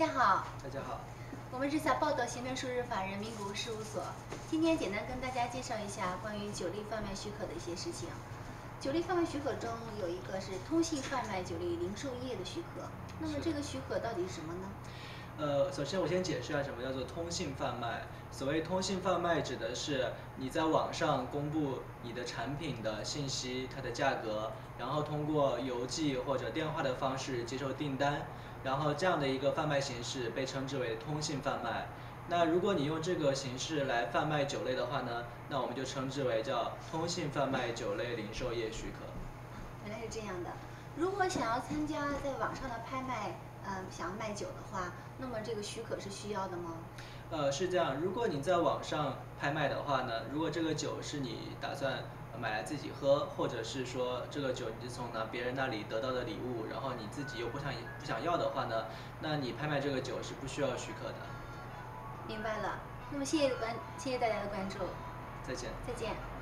家好，大家好，我们是在报道行政数日法人民国事务所，今天简单跟大家介绍一下关于酒类贩卖许可的一些事情。酒类贩卖许可中有一个是通信贩卖酒类零售业的许可，那么这个许可到底是什么呢？呃，首先我先解释一下什么叫做通信贩卖。所谓通信贩卖，指的是你在网上公布你的产品的信息、它的价格，然后通过邮寄或者电话的方式接受订单，然后这样的一个贩卖形式被称之为通信贩卖。那如果你用这个形式来贩卖酒类的话呢，那我们就称之为叫通信贩卖酒类零售业许可。原来是这样的。如果想要参加在网上的拍卖，嗯，想要卖酒的话，那么这个许可是需要的吗？呃，是这样。如果你在网上拍卖的话呢，如果这个酒是你打算买来自己喝，或者是说这个酒你是从呢别人那里得到的礼物，然后你自己又不想不想要的话呢，那你拍卖这个酒是不需要许可的。明白了。那么谢谢关，谢谢大家的关注。再见。再见。